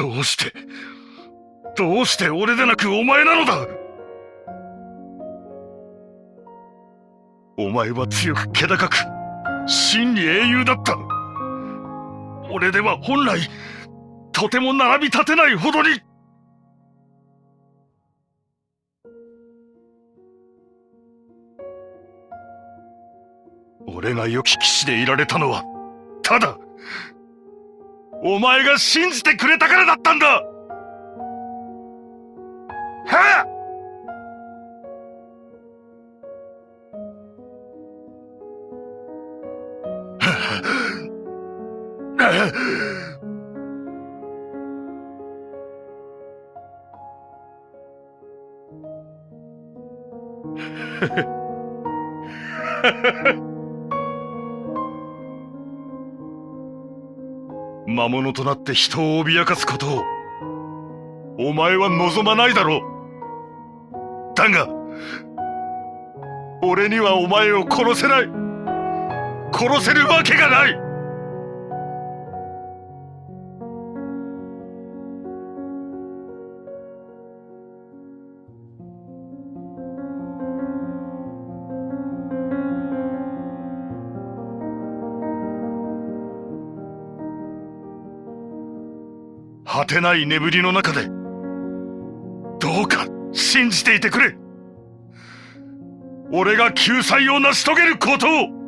どうしてどうして俺でなくお前なのだ？お前は強く気高く真に英雄だった。俺では本来とても並び立てないほどに。俺が良き騎士でいられたのはただお前が信じてくれたからだったんだ。はっ。魔物となって人を脅かすことを。お前は望まないだろう。だが俺にはお前を殺せない。殺せるわけがない。果てない眠りの中でどうか信じていてくれ。俺が救済を成し遂げることを。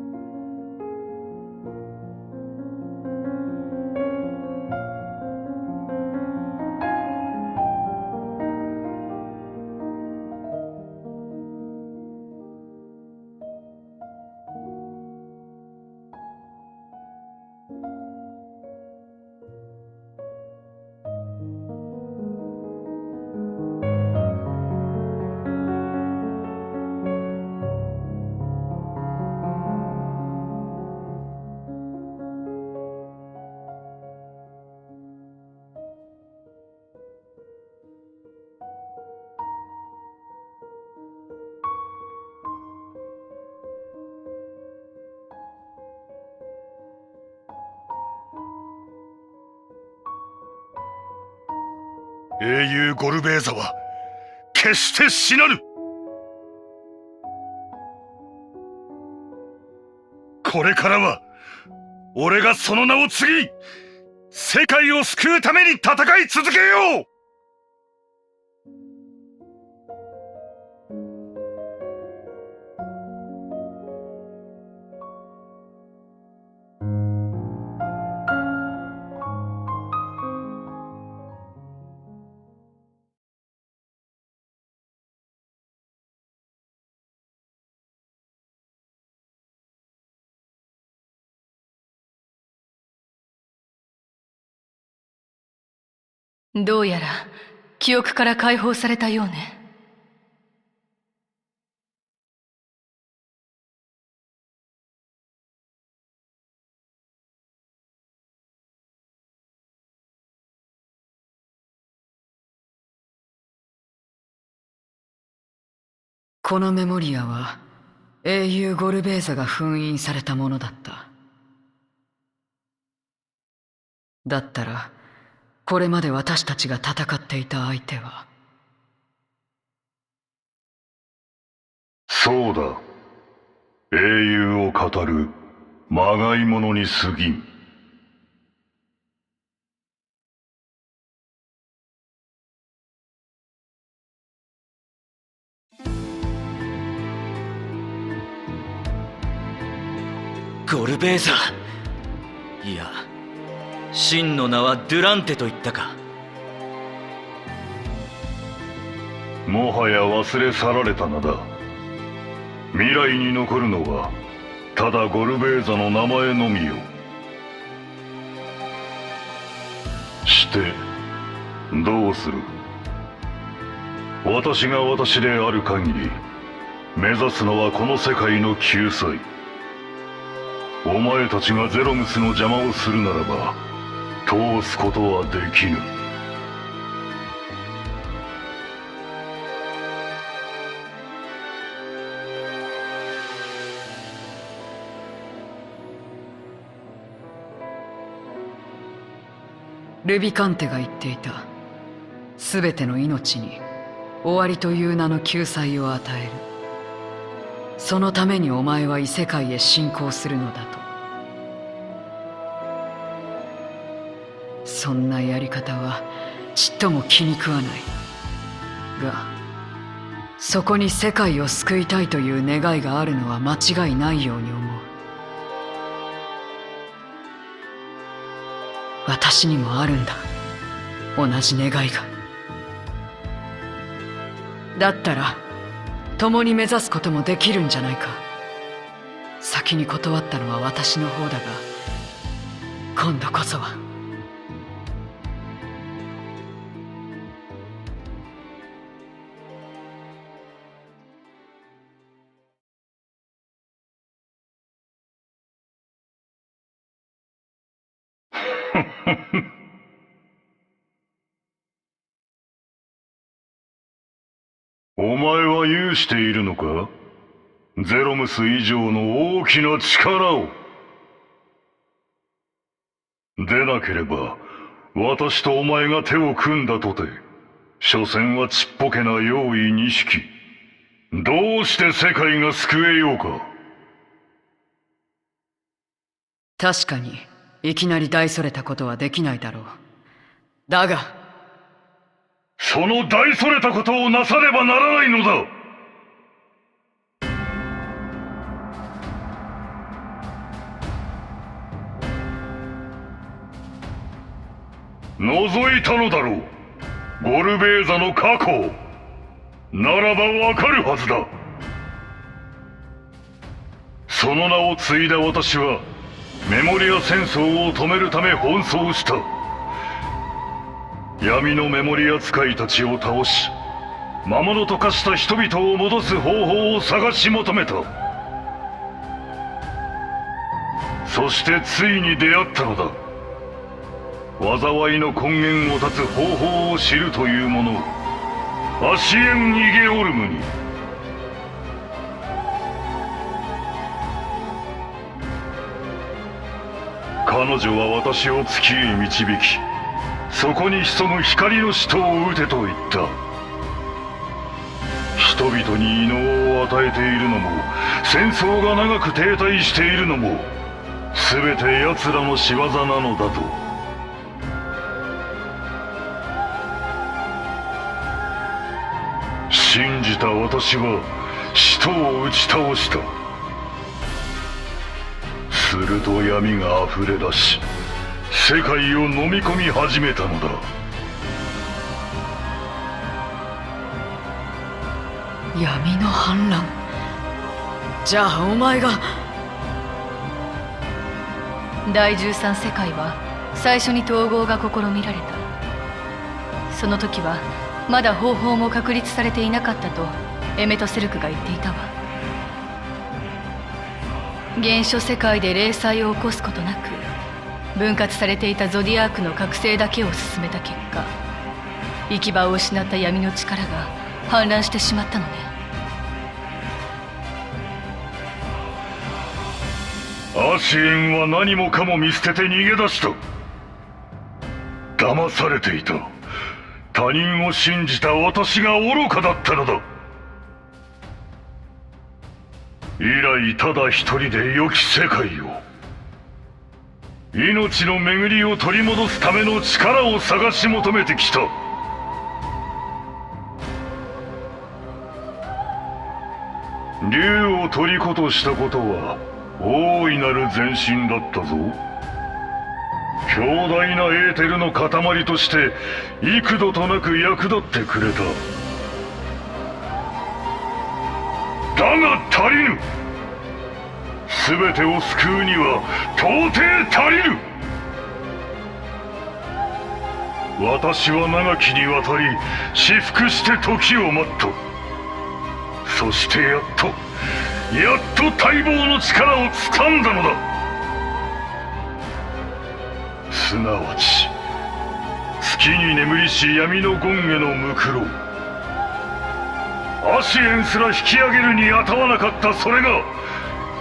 英雄ゴルベーザは決して死なぬ。これからは俺がその名を継ぎ世界を救うために戦い続けよう。どうやら記憶から解放されたようね。このメモリアは英雄ゴルベーザが封印されたものだった。だったらこれまで私たちが戦っていた相手は。そうだ。英雄を語るまがいものに過ぎん。ゴルベーザ。いや真の名はドゥランテと言ったか。もはや忘れ去られた名だ。未来に残るのはただゴルベーザの名前のみよ。してどうする？私が私である限り目指すのはこの世界の救済。お前たちがゼロムスの邪魔をするならば通すことはできぬ。ルビカンテが言っていた。全ての命に終わりという名の救済を与える。そのためにお前は異世界へ侵攻するのだと。そんなやり方はちっとも気に食わない。がそこに世界を救いたいという願いがあるのは間違いないように思う。私にもあるんだ。同じ願いが。だったら共に目指すこともできるんじゃないか。先に断ったのは私の方だが今度こそは。お前は有しているのか？ゼロムス以上の大きな力を。でなければ私とお前が手を組んだとて所詮はちっぽけな用意二式どうして世界が救えようか？確かに。いきなり大それたことはできないだろう。だがその大それたことをなさねばならないのだ。覗いたのだろう。ゴルベーザの過去ならばわかるはずだ。その名を継いだ私はメモリア戦争を止めるため奔走した。闇のメモリア使いたちを倒し魔物と化した人々を戻す方法を探し求めた。そしてついに出会ったのだ。災いの根源を断つ方法を知るというものアシエン・イゲオルムに。彼女は私を月へ導きそこに潜む光の使徒を撃てと言った。人々に異能を与えているのも戦争が長く停滞しているのも全て奴らの仕業なのだと。信じた私は使徒を打ち倒した。ると闇が溢れ出し世界を飲み込み始めたのだ。闇の反乱。じゃあお前が。第13世界は最初に統合が試みられた。その時はまだ方法も確立されていなかったとエメトセルクが言っていたわ。原初世界で零細を起こすことなく分割されていたゾディアークの覚醒だけを進めた結果行き場を失った闇の力が氾濫してしまったのね。アシエンは何もかも見捨てて逃げ出した。騙されていた。他人を信じた私が愚かだったのだ。以来ただ一人で良き世界を。命の巡りを取り戻すための力を探し求めてきた。竜を虜としたことは大いなる前進だったぞ。強大なエーテルの塊として幾度となく役立ってくれた。足りぬ。全てを救うには到底足りぬ。私は長きにわたり至福して時を待った。そしてやっとやっと待望の力をつかんだのだ。すなわち月に眠りし闇の権下のムクロ。アシエンすら引き上げるにあたわなかったそれが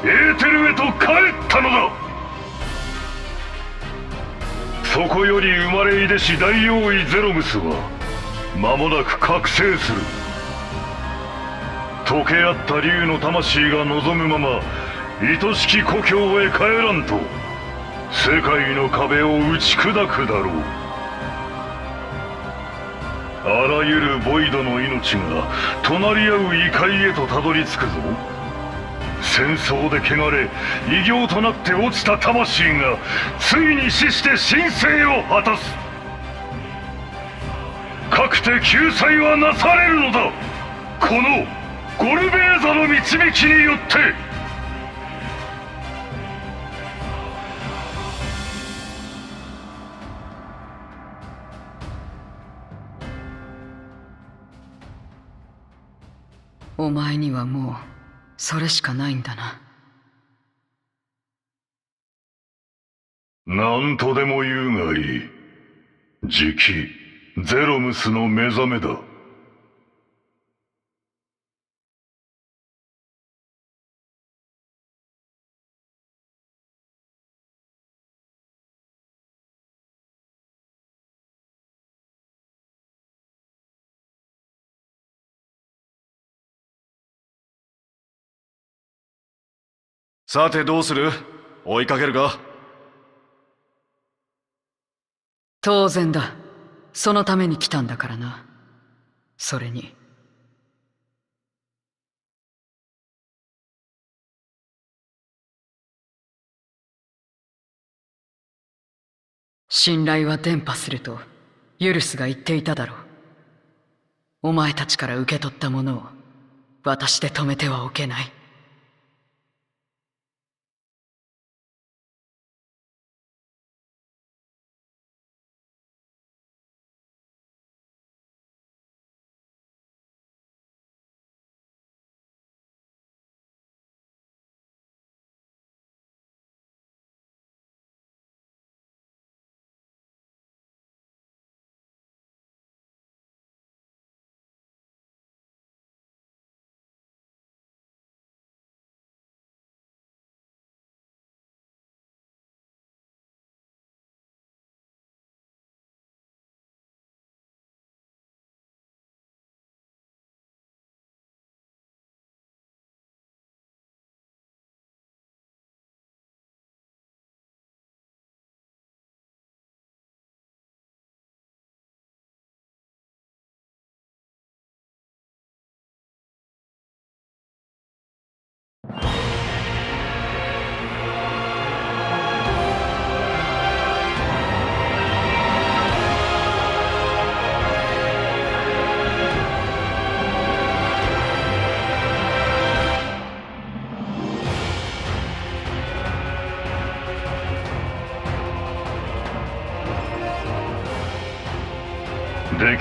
エーテルへと帰ったのだ。そこより生まれいでし大王位ゼロムスは間もなく覚醒する。溶け合った竜の魂が望むまま愛しき故郷へ帰らんと世界の壁を打ち砕くだろう。あらゆるボイドの命が隣り合う異界へとたどり着くぞ。戦争で汚れ異形となって落ちた魂がついに死して神聖を果たす。かくて救済はなされるのだ。このゴルベーザの導きによってお前にはもうそれしかないんだな。何とでも言うがいい。じきゼロムスの目覚めだ。さてどうする？追いかけるか？当然だ。そのために来たんだからな。それに。信頼は伝播するとユルスが言っていただろう。お前たちから受け取ったものを私で止めてはおけない。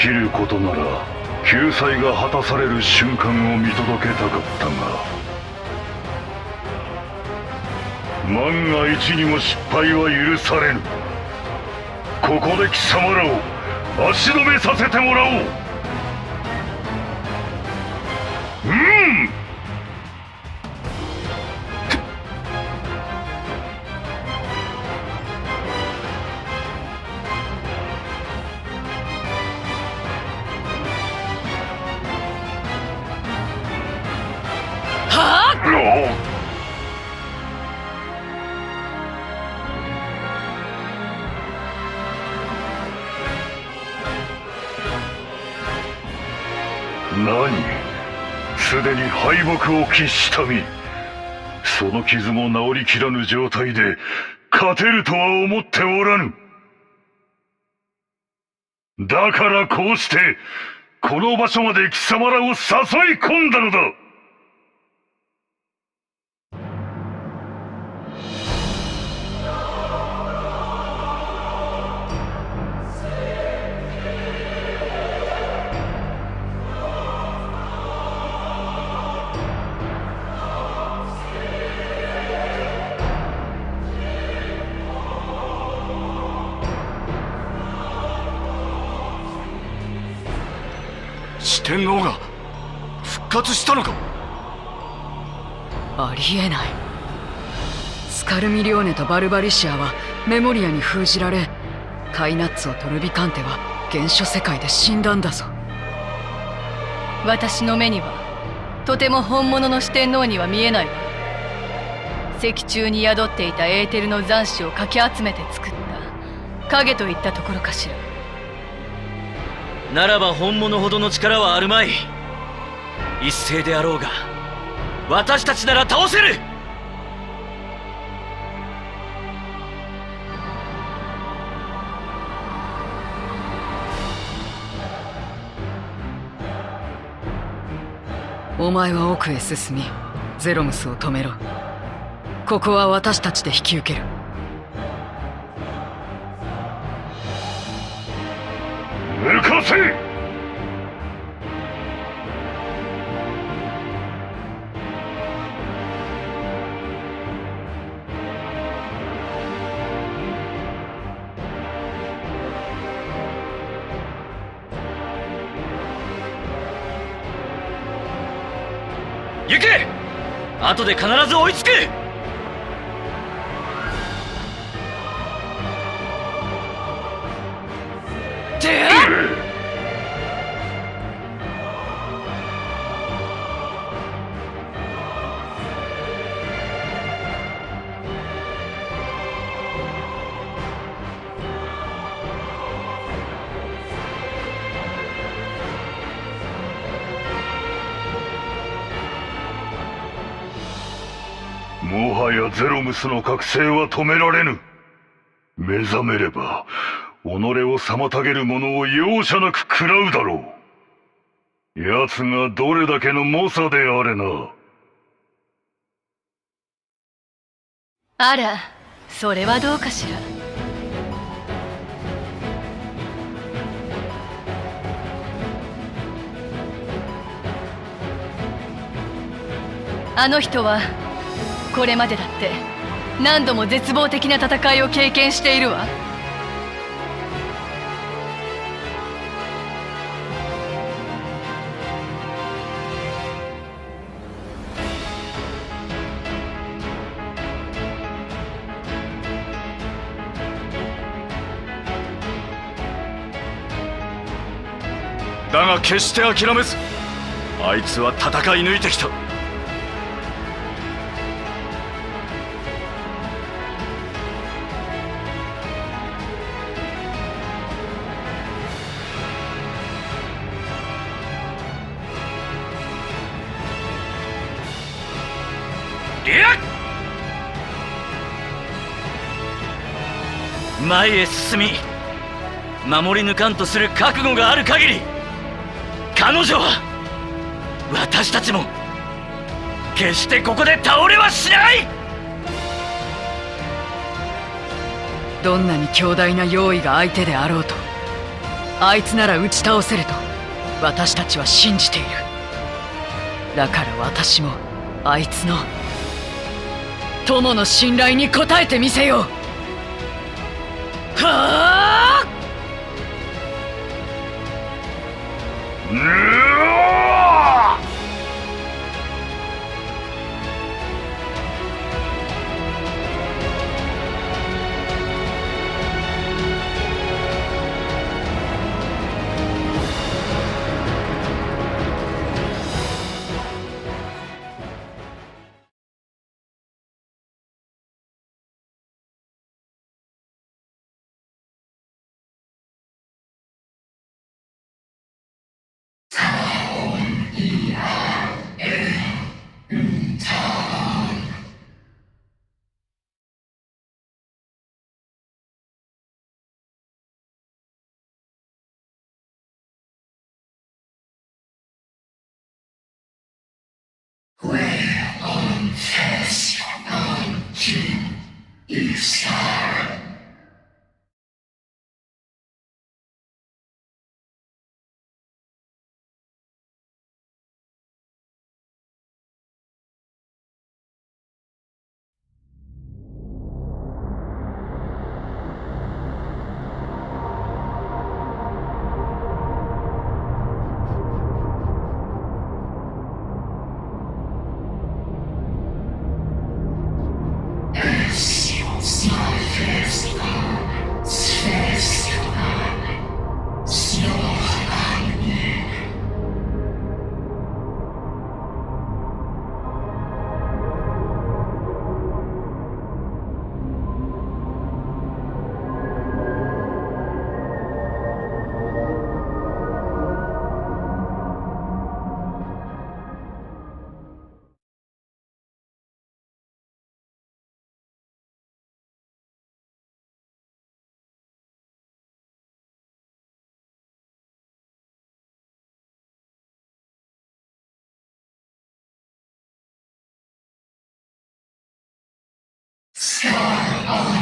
きることなら救済が果たされる瞬間を見届けたかったが万が一にも失敗は許されぬ。ここで貴様らを足止めさせてもらおう。何？すでに敗北を喫した身その傷も治りきらぬ状態で勝てるとは思っておらぬ。だからこうしてこの場所まで貴様らを誘い込んだのだ。四天王が復活したのか？ありえない。スカルミリオーネとバルバリシアはメモリアに封じられカイナッツォとルビカンテは原初世界で死んだんだぞ。私の目にはとても本物の四天王には見えないわ。石中に宿っていたエーテルの残滓をかき集めて作った影といったところかしらならば本物ほどの力はあるまい。一斉であろうが私たちなら倒せる！お前は奥へ進みゼロムスを止めろ。ここは私たちで引き受ける。せ行け。後で必ず追いつく。てあもゼロムスの覚醒は止められぬ。目覚めれば己を妨げる者を容赦なく食らうだろう。奴がどれだけの猛者であれな。あらそれはどうかしら。あの人はこれまでだって何度も絶望的な戦いを経験しているわ。だが決して諦めずあいつは戦い抜いてきた。前へ進み守り抜かんとする覚悟がある限り彼女は私たちも決してここで倒れはしない！どんなに強大な用意が相手であろうとあいつなら打ち倒せると私たちは信じている。だから私もあいつの友の信頼に応えてみせよう。は Confess unto Islam. Oh.